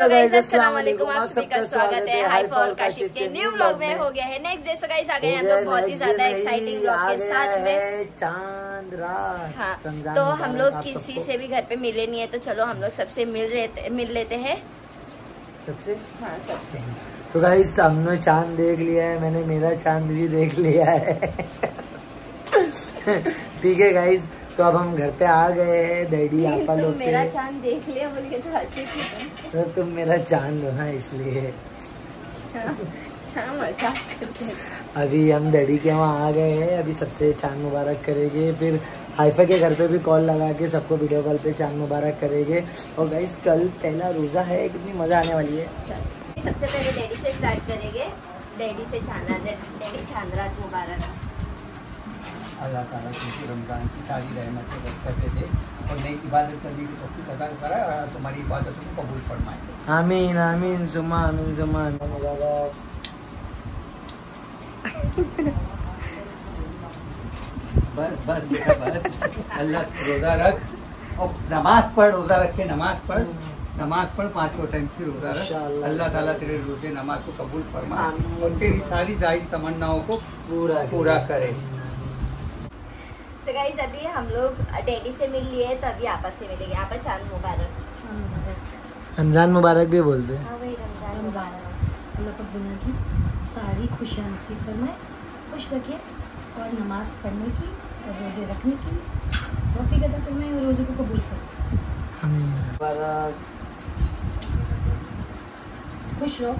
Guys अस्सलाम वालेकुम आप सभी का स्वागत है हाइफ और काशिफ के न्यू व्लॉग में। हो गया है। नेक्स्ट डे सो गाइस आ गए हम लोग बहुत ही ज़्यादा एक्साइटिंग व्लॉग के साथ में। चाँद रात। हाँ तो हम लोग किसी से भी घर पे मिले नहीं है तो चलो हम लोग सबसे मिल रहे मिल लेते हैं। सबसे? हाँ सबसे। तो गाइस हमने चाँद देख लिया है मैंने मेरा चाँद भी देख लिया है। ठीक है गाइस तो अब हम घर पे आ गए हैं डैडी आपा लोग मेरा चाँद देख लिया बोल के तो हँसी थी। तो तुम मेरा चाँद हो ना इसलिए। हाँ। अभी हम डैडी के वहाँ आ गए हैं अभी सबसे चाँद मुबारक करेंगे फिर हाइफा के घर पे भी कॉल लगा के सबको वीडियो कॉल पे चाँद मुबारक करेंगे। और गाइस कल पहला रोज़ा है कितनी मज़ा आने वाली है। सबसे पहले डैडी से स्टार्ट करेंगे। डैडी से चांदा डैडी चाँद रात मुबारक। अल्लाह ताला तुमको रमज़ान की सारी रहमतें बरकतें दे। इबादत करने की तौफीक अदा करा और तुम्हारी इबादतों को कबूल फरमाए। आमीन आमीन सुमा आमीन मुबारक बस बस बेटा बस। अल्लाह रोज़ा रख। और नमाज़ पढ़ रोज़ा रख के नमाज़ पढ़। नमाज़ पढ़ पाँचों टाइम फिर रोज़ा रख। अल्लाह ताला तेरे रोज़े नमाज़ को कबूल फरमाए। और तेरी सारी जायज़ तमन्नाओं को पूरा पूरा करे। सो गाइस अभी हम लोग डैडी से मिल लिए तो अभी आपस से मिलेंगे। आपा चाँद मुबारक। रमज़ान मुबारक भी बोलते हैं। हाँ रमज़ान अल्लाह पाक दुनिया की सारी खुशियाँ नसीब फरमाए खुश रखे और नमाज़ पढ़ने की और रोज़े रखने की तौफीक अदा फरमाए और रोज़े को कबूल फरमाए। मुबारक। खुश रहो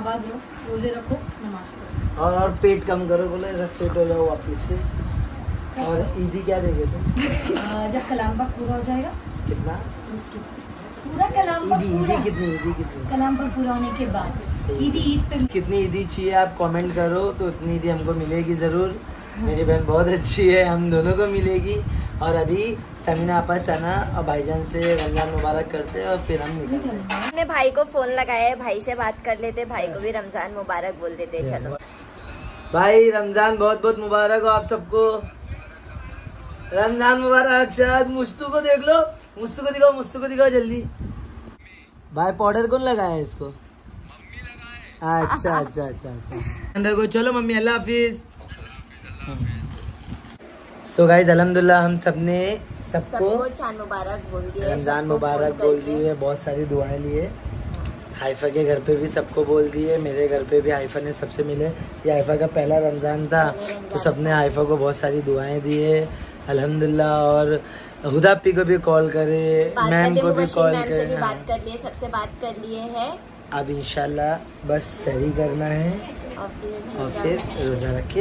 आबाद रहो रोज़े रखो नमाज़ पढ़ो। और और पेट कम करो बोलो ऐसा फिट हो जाओ वापिस से। और ईदी क्या देखे तुम? जब कलाम पाक पूरा हो जाएगा। कितना? उसके बाद। पूरा कलाम पाक ईदी पूरा। कितनी ईदी कितनी? कलाम पाक पूरा होने के बाद। ईद ईद पे कितनी ईदी चाहिए आप कमेंट करो तो उतनी ईदी हमको मिलेगी ज़रूर। मेरी बहन बहुत अच्छी है हम दोनों को मिलेगी। और अभी समीना आपा सना और भाईजान से रमज़ान मुबारक करते हैं और फिर हम निकलते हैं। अपने भाई को फ़ोन लगाया है भाई से बात कर लेते भाई को भी रमज़ान मुबारक बोल देते चलो। भाई। रमज़ान बहुत बहुत मुबारक हो आप सबको। रमज़ान मुबारक शायद मुस्तू को देख लो। मुस्तू को दिखाओ मुस्तू को दिखाओ जल्दी। भाई पाउडर कौन लगाया है इसको? अच्छा अच्छा अच्छा अच्छा। को चलो मम्मी अल्लाह हाफिज। सो गाइज़ अल्हम्दुलिल्लाह हम सबने सबको सबको चाँद मुबारक बोल दिया रमज़ान मुबारक बोल। दिए बहुत सारी दुआएँ लिए हाइफा के घर पे भी सबको बोल दिए मेरे घर पे भी हाइफा ने सबसे मिले। ये हाइफा का पहला रमज़ान था तो सबने हाइफा को बहुत सारी दुआएँ दी है। अल्हम्दुलिल्लाह और हुदा पी को भी कॉल करे मैम को भी कॉल से भी करे बात हाँ। कर लिए सबसे बात कर लिए है। अब इंशाल्लाह बस सही करना है और फिर रोज़ा रख।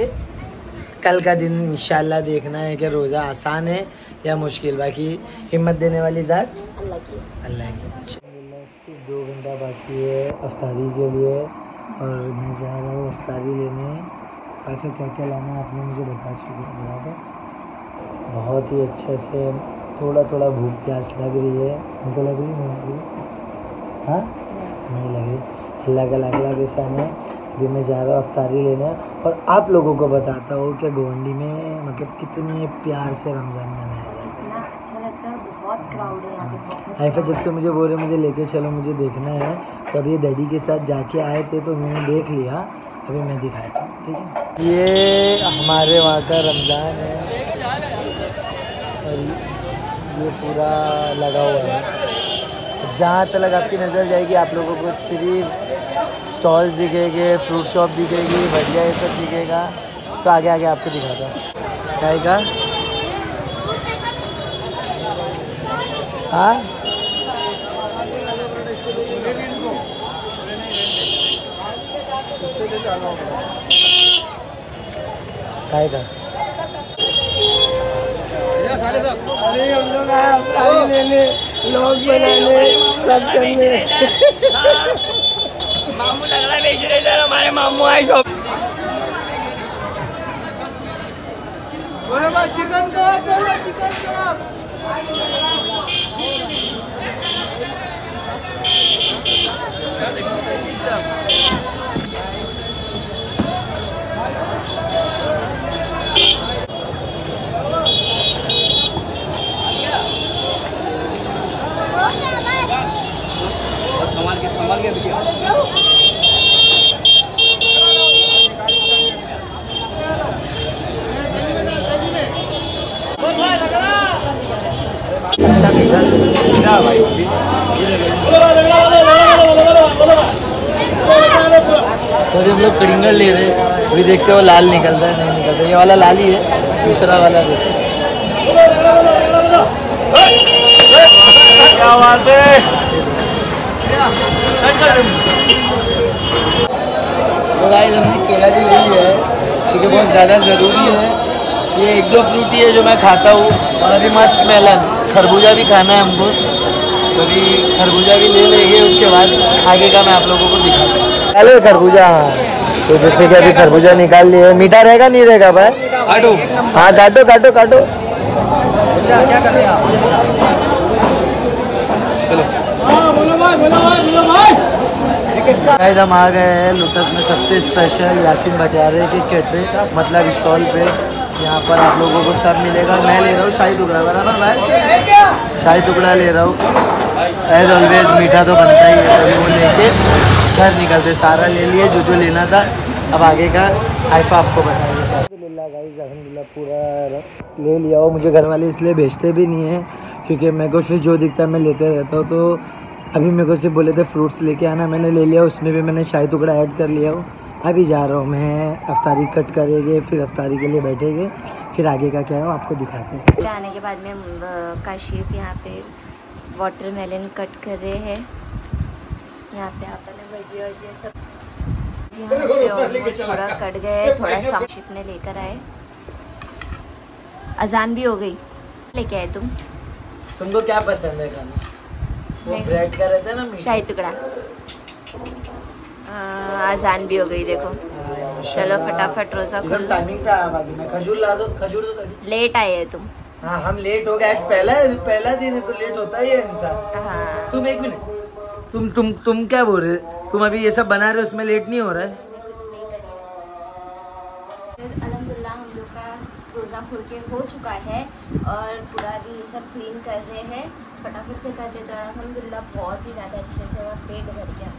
कल का दिन इंशाल्लाह देखना है कि रोज़ा आसान है या मुश्किल बाकी हिम्मत देने वाली ज़ात अल्लाह की। अल्लाह की। सिर्फ़ दो घंटा बाकी है अफ्तारी के लिए और मैं जा रहा हूँ अफ्तारी लेने। काफ़ी क्या क्या लाना है आपने मुझे बता चुके बराबर? बहुत ही अच्छे से थोड़ा थोड़ा भूख प्यास लग रही है। उनको लग रही नहीं लग रही? हाँ? नहीं लग रही। अल्लाह का लाख एहसान है अभी मैं जा रहा हूँ अफ्तारी लेने और आप लोगों को बताता हूँ कि गोवंडी में मतलब कितने प्यार से रमज़ान मनाया जाता है। इतना अच्छा लगता है। है जब से मुझे बोल रहे मुझे लेके चलो मुझे देखना है। तो अभी डैडी के साथ जाके आए थे तो उन्होंने देख लिया। अभी मैं दिखाया हूँ ठीक है? ये हमारे वहाँ का रमज़ान है। ये पूरा लगा हुआ है। जहाँ तक आपकी नज़र जाएगी, आप लोगों को सिर्फ़ स्टॉल्स दिखेंगे फ्रूट शॉप दिखेगी, बढ़िया ये सब दिखेगा। तो आगे आगे आपको दिखाता हूँ। क्या हाँ? का? अरे हम लोग आए अफ्तारी लेने लोग बनाने सब करने मामू लग रहा है बेच रहे इधर हमारे मामू आए शॉप चिकन का पहले चिकन का संभाल तो अभी हम लोग कड़िंगल ले रहे हैं। अभी देखते हो लाल निकलता है नहीं निकलता। ये वाला लाल ही है दूसरा वाला देखते क्या बात है? तो गाइस हमने केला भी ले लिया है क्योंकि बहुत ज़्यादा ज़रूरी है। ये एक दो फ्रूटी है जो मैं खाता हूँ और अभी मस्क मेलन। खरबूजा भी खाना है हमको। तो अभी खरबूजा भी ले लेंगे उसके बाद आगे का मैं आप लोगों को दिखाता हूँ। हेलो खरबूजा हाँ। तो जैसे कि अभी खरबूजा निकाल लिए मीठा रहेगा नहीं रहेगा भाई? काटो। हाँ काटो काटो काटो। गाइस हम आ गए हैं लोटस में सबसे स्पेशल यासिन भटियारे के कैटरे मतलब स्टॉल पे। यहाँ पर आप लोगों को सब मिलेगा। मैं ले रहा हूँ शाही टुकड़ा, बराबर भाई? शाही टुकड़ा ले रहा हूँ। एज ऑलवेज मीठा तो बनता ही है वो लेके। घर निकलते, सारा ले लिए, जो जो लेना था, अब आगे का हाइफा आपको अलहमदिल्ला पूरा ले लिया हो। मुझे घर वाले इसलिए भेजते भी नहीं है, क्योंकि मेरे को फिर जो दिखता है मैं लेते रहता हूँ। तो अभी मेरे को सिर्फ़ बोले थे फ्रूट्स लेके आना, मैंने ले लिया, उसमें भी मैंने शाही टुकड़ा ऐड कर लिया हो। अभी जा रहा हूँ मैं अफ्तारी कट करेंगे फिर अफ्तारी के लिए बैठेंगे फिर आगे का क्या है वो आपको दिखाते हैं। आने के बाद में काशिफ यहाँ पे वाटरमेलन कट कर रहे हैं। यहाँ पे आपने भजिया वजिया सब यहाँ पे थोड़ा कट गए थोड़ा सा काशिफ ने लेकर आए। अजान भी हो गई। लेके आए तुम। तुमको क्या पसंद है खाना? वो ब्रेड का रहता है ना शाही टुकड़ा। अजान भी हो गई देखो। चलो फटाफट रोजा खोल। टाइमिंग पे आया बाकी मैं खजूर ला दो खजूर तो लेट आए हो तुम। हाँ हम लेट हो गए आज पहला पहला दिन है तो लेट होता ही है इंसान। हाँ। तुम एक मिनट तुम तुम तुम क्या बोल रहे तुम अभी ये सब बना रहे हो उसमें लेट नहीं हो रहा है? अलहमदिल्ला हम लोग का रोज़ा खुल के हो चुका है और पूरा भी ये सब क्लीन कर रहे हैं। फटाफट से कर लेते हैं और अलहमदिल्ला बहुत ही ज़्यादा अच्छे से पेट भर गया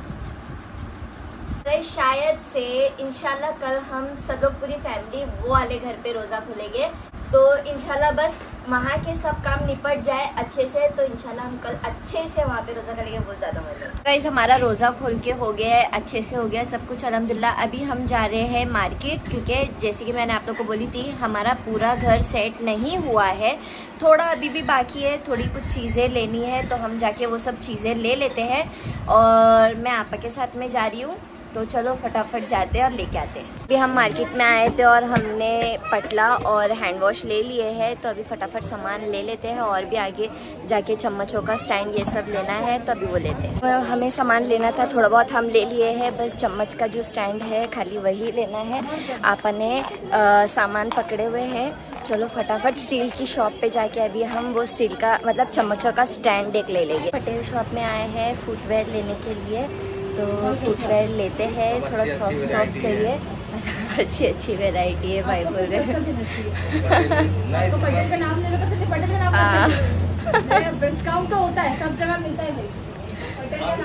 शायद से इनशाला कल हम सब लोग पूरी फैमिली वो वाले घर पे रोज़ा खुलेंगे। तो इनशाला बस वहाँ के सब काम निपट जाए अच्छे से तो इनशाला हम कल अच्छे से वहाँ पे रोज़ा करेंगे, बहुत ज़्यादा मज़ा गाइस हमारा रोज़ा खोल के हो गया है, अच्छे से हो गया सब कुछ अलहमदिल्ला अभी हम जा रहे हैं मार्केट क्योंकि जैसे कि मैंने आप लोग को बोली थी, हमारा पूरा घर सेट नहीं हुआ है। थोड़ा अभी भी बाकी है, थोड़ी कुछ चीज़ें लेनी है तो हम जाके वो सब चीज़ें ले लेते हैं। और मैं आपा के साथ में जा रही हूँ। तो चलो फटाफट जाते हैं और लेके आते हैं। अभी हम मार्केट में आए थे और हमने पटला और हैंड वॉश ले लिए हैं तो अभी फटाफट सामान ले लेते हैं और भी आगे जाके चम्मचों का स्टैंड ये सब लेना है तो अभी वो लेते हैं। तो हमें सामान लेना था, थोड़ा बहुत हम ले लिए हैं, बस चम्मच का जो स्टैंड है खाली वही लेना है। आपने सामान पकड़े हुए हैं। चलो फटाफट स्टील की शॉप पे जाके अभी हम वो स्टील का मतलब चम्मचों का स्टैंड एक ले लेंगे। पटेल शॉप में आए हैं फुटवेयर लेने के लिए। तो फुटवेयर लेते हैं थोड़ा सॉफ्ट सॉफ्ट चाहिए। अच्छी अच्छी वेराइटी है भाई बोल। रहे है। पटेल का नाम हाँ। है तो होता है सब जगह मिलता है भाई।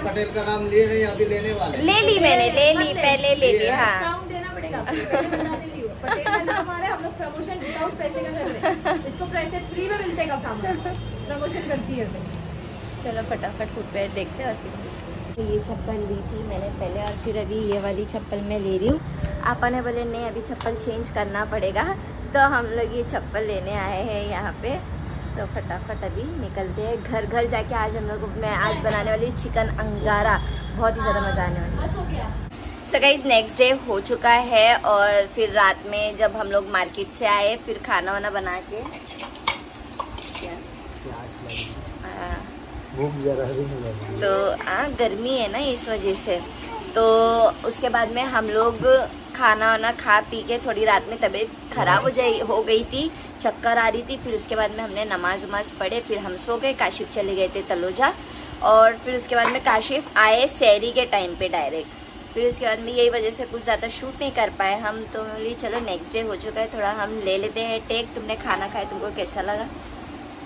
पटेल का नाम लिए नहीं अभी लेने वाले ले ली मैंने ले ली पहले ले ली हाँ। डिस्काउंट देना पड़ेगा आपको, पहले बता देती हूँ। पटेल का नाम आ रहा है हम लोग प्रमोशन विदाउट पैसे का कर रहे हैं। इसको पैसे फ्री में मिलते का सामान प्रमोशन करती है तो। चलो फटाफट फुटवेयर देखते हैं और फिर तो ये चप्पल ली थी मैंने पहले और फिर अभी ये वाली चप्पल मैं ले रही हूँ। आपा ने बोले नहीं अभी चप्पल चेंज करना पड़ेगा। तो हम लोग ये चप्पल लेने आए हैं यहाँ पे। तो फटाफट अभी निकलते हैं। घर घर जाके आज हम लोग मैं आज बनाने वाली चिकन अंगारा। बहुत ही ज़्यादा मज़ा आने वाला है। सो गाइज़ नेक्स्ट डे हो चुका है और फिर रात में जब हम लोग मार्केट से आए फिर खाना वाना बना के? भूख जरा भी नहीं लगी तो हाँ गर्मी है ना इस वजह से। तो उसके बाद में हम लोग खाना वाना खा पी के थोड़ी रात में तबीयत खराब हो जाई हो गई थी चक्कर आ रही थी फिर उसके बाद में हमने नमाज़ वमाज पढ़े फिर हम सो गए काशिफ चले गए थे तलोजा। और फिर उसके बाद में काशिफ आए सैरी के टाइम पे डायरेक्ट। फिर उसके बाद में यही वजह से कुछ ज़्यादा शूट नहीं कर पाए हम तो बोली चलो नेक्स्ट डे हो चुका है थोड़ा हम ले लेते हैं टेक तुमने खाना खाया तुमको कैसा लगा?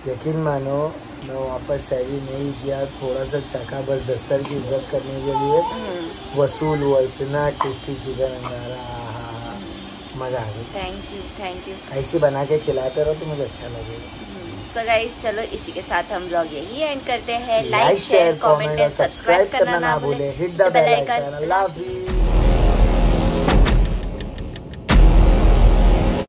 यकीन मानो मैं वापस सैरी नहीं किया थोड़ा सा चखा बस दस्तर की इज़्ज़त करने के लिए हम्म, वसूल हुआ इतना टेस्टी चिकन अंगारा मज़ा आ गया। थैंक यू थैंक यू ऐसे बना के खिलाते रहो तो मुझे अच्छा लगेगा। सो गाइस चलो इसी के साथ हम ब्लॉग यही एंड करते हैं। लाइक शेयर कमेंट और सब्सक्राइब करना ना भूले। हिट द बेल आइकन अल्लाह हाफिज